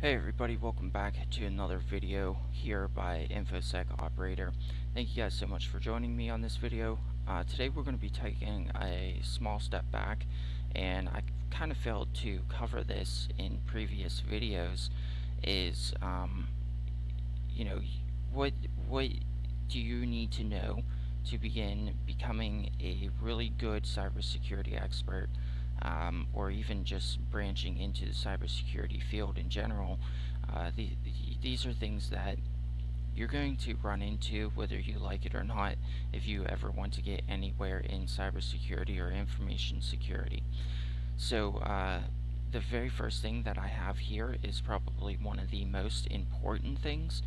Hey everybody, welcome back to another video here by InfoSec Operator. Thank you guys so much for joining me on this video. Uh, today we're going to be taking a small step back and I kind of failed to cover this in previous videos is um, you know what what do you need to know to begin becoming a really good cybersecurity expert um, or even just branching into the cybersecurity field in general, uh, the, the, these are things that you're going to run into whether you like it or not if you ever want to get anywhere in cybersecurity or information security. So uh, the very first thing that I have here is probably one of the most important things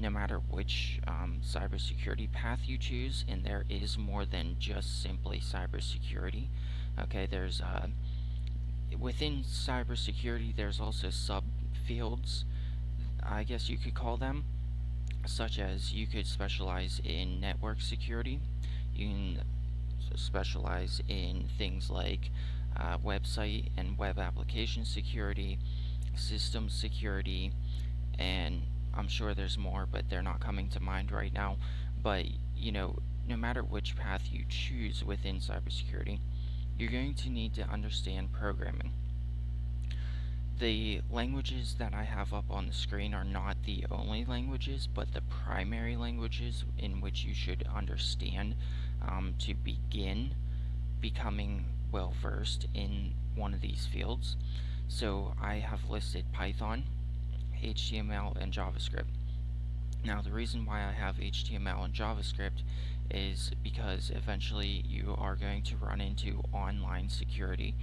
no matter which um, cybersecurity path you choose, and there is more than just simply cybersecurity. Okay, there's uh, within cybersecurity, there's also subfields, I guess you could call them, such as you could specialize in network security. You can specialize in things like uh, website and web application security, system security, and I'm sure there's more, but they're not coming to mind right now. But, you know, no matter which path you choose within cybersecurity, you're going to need to understand programming. The languages that I have up on the screen are not the only languages, but the primary languages in which you should understand um, to begin becoming well versed in one of these fields. So I have listed Python, HTML, and JavaScript. Now the reason why I have HTML and JavaScript is because eventually you are going to run into online security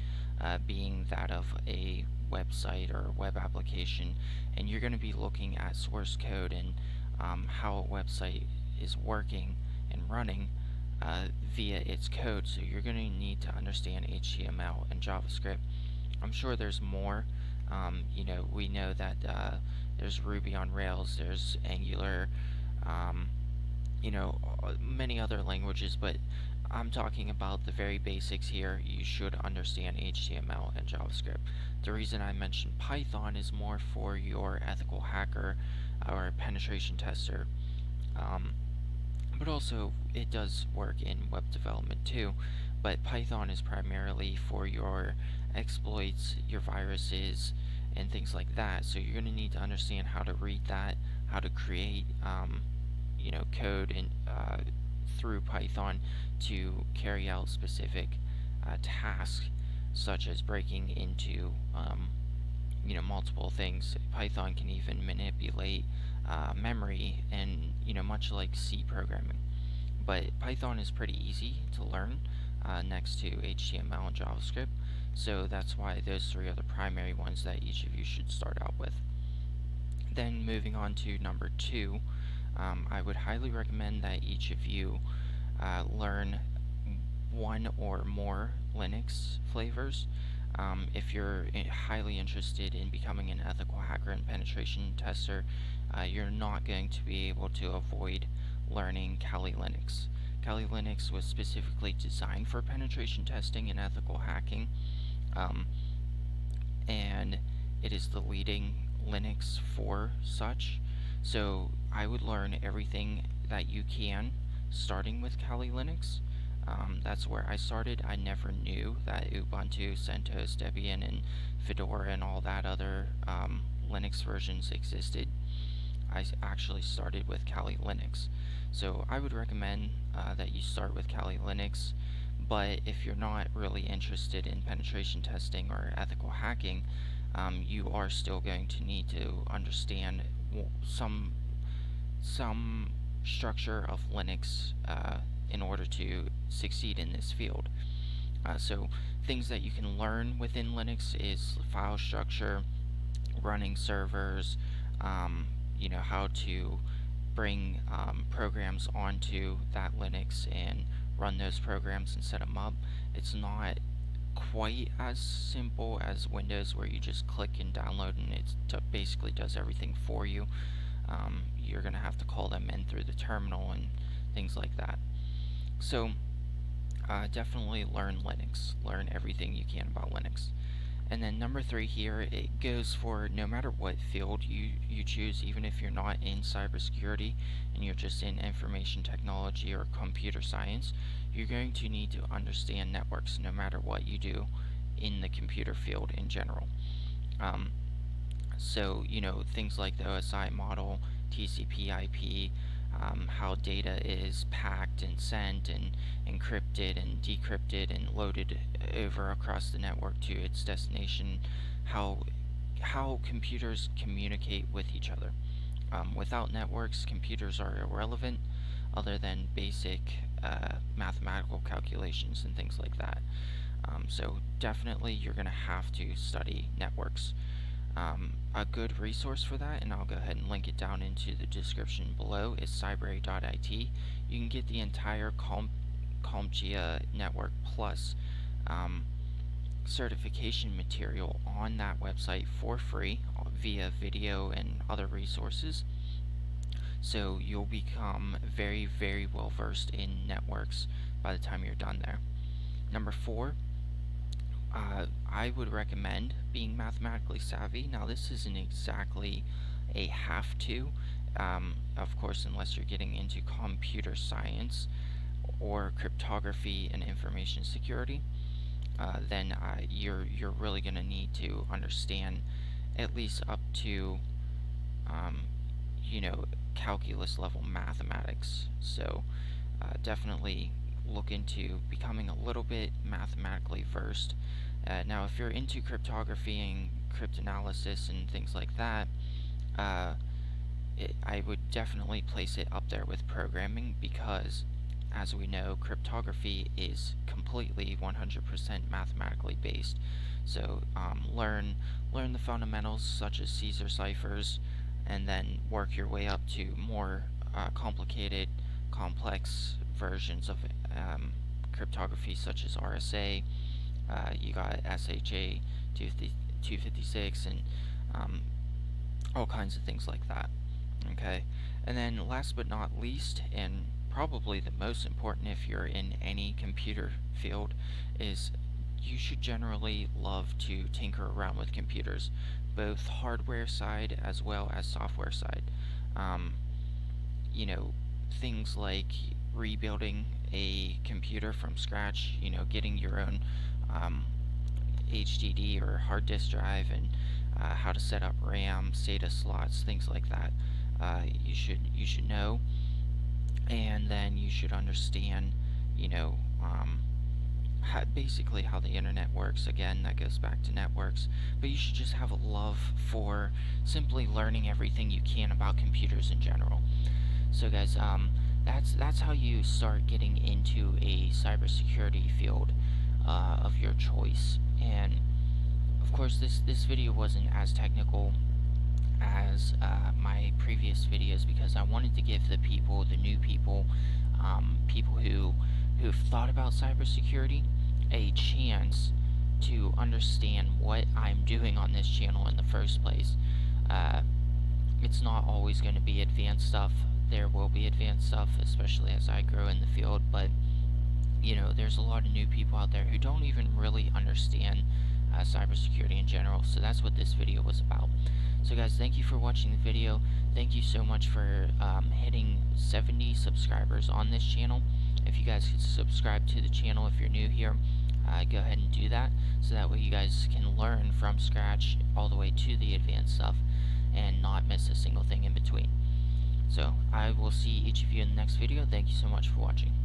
uh, being that of a website or web application and you're going to be looking at source code and um, how a website is working and running uh, via its code. So you're going to need to understand HTML and JavaScript. I'm sure there's more. Um, you know we know that uh, there's Ruby on Rails there's Angular um, you know, uh, many other languages, but I'm talking about the very basics here. You should understand HTML and JavaScript. The reason I mentioned Python is more for your ethical hacker or penetration tester. Um, but also, it does work in web development too. But Python is primarily for your exploits, your viruses, and things like that. So you're going to need to understand how to read that, how to create um, you know code in, uh, through Python to carry out specific uh, tasks such as breaking into um, you know multiple things. Python can even manipulate uh, memory and you know much like C programming. But Python is pretty easy to learn uh, next to HTML and JavaScript. So that's why those three are the primary ones that each of you should start out with. Then moving on to number two, um, I would highly recommend that each of you uh, learn one or more Linux flavors. Um, if you're highly interested in becoming an ethical hacker and penetration tester, uh, you're not going to be able to avoid learning Kali Linux. Kali Linux was specifically designed for penetration testing and ethical hacking, um, and it is the leading Linux for such. So I would learn everything that you can starting with Kali Linux. Um, that's where I started. I never knew that Ubuntu, CentOS, Debian, and Fedora and all that other um, Linux versions existed. I actually started with Kali Linux. So I would recommend uh, that you start with Kali Linux, but if you're not really interested in penetration testing or ethical hacking, um, you are still going to need to understand some some structure of Linux uh, in order to succeed in this field. Uh, so things that you can learn within Linux is file structure, running servers, um, you know how to bring um, programs onto that Linux and run those programs and set them up. It's not quite as simple as Windows where you just click and download and it basically does everything for you. Um, you're going to have to call them in through the terminal and things like that. So uh, definitely learn Linux. Learn everything you can about Linux. And then number three here, it goes for no matter what field you, you choose, even if you're not in cybersecurity and you're just in information technology or computer science, you're going to need to understand networks no matter what you do in the computer field in general. Um, so, you know, things like the OSI model, TCP IP, um, how data is packed and sent and encrypted and decrypted and loaded over across the network to its destination, how how computers communicate with each other. Um, without networks, computers are irrelevant other than basic uh, mathematical calculations and things like that. Um, so definitely you're going to have to study networks. Um, a good resource for that, and I'll go ahead and link it down into the description below, is cybrary.it. You can get the entire Com CompTIA Network Plus um, certification material on that website for free uh, via video and other resources. So you'll become very, very well versed in networks by the time you're done there. Number four, uh, I would recommend being mathematically savvy. Now this isn't exactly a have to, um, of course unless you're getting into computer science or cryptography and information security, uh, then uh, you're, you're really going to need to understand at least up to, um, you know, calculus level mathematics. So uh, definitely look into becoming a little bit mathematically versed. Uh, now, if you're into cryptography and cryptanalysis and things like that, uh, it, I would definitely place it up there with programming because, as we know, cryptography is completely 100% mathematically based. So um, learn learn the fundamentals such as Caesar ciphers, and then work your way up to more uh, complicated, complex versions of um, cryptography such as RSA. Uh, you got SHA 256 and um, all kinds of things like that. Okay, and then last but not least, and probably the most important if you're in any computer field, is you should generally love to tinker around with computers, both hardware side as well as software side. Um, you know, things like rebuilding a computer from scratch, you know, getting your own um, HDD or hard disk drive and uh, how to set up RAM, SATA slots, things like that. Uh, you should you should know, and then you should understand, you know, um, how, basically how the internet works. Again, that goes back to networks. But you should just have a love for simply learning everything you can about computers in general. So, guys, um, that's that's how you start getting into a cybersecurity field uh, of your choice. And of course, this this video wasn't as technical as uh, my previous videos because I wanted to give the people, the new people, um, people who who've thought about cybersecurity, a chance to understand what I'm doing on this channel in the first place. Uh, it's not always going to be advanced stuff. There will be advanced stuff, especially as I grow in the field, but you know, there's a lot of new people out there who don't even really understand uh, cybersecurity in general. So that's what this video was about. So guys, thank you for watching the video. Thank you so much for um, hitting 70 subscribers on this channel. If you guys could subscribe to the channel if you're new here, uh, go ahead and do that. So that way you guys can learn from scratch all the way to the advanced stuff and not miss a single thing in between. So, I will see each of you in the next video. Thank you so much for watching.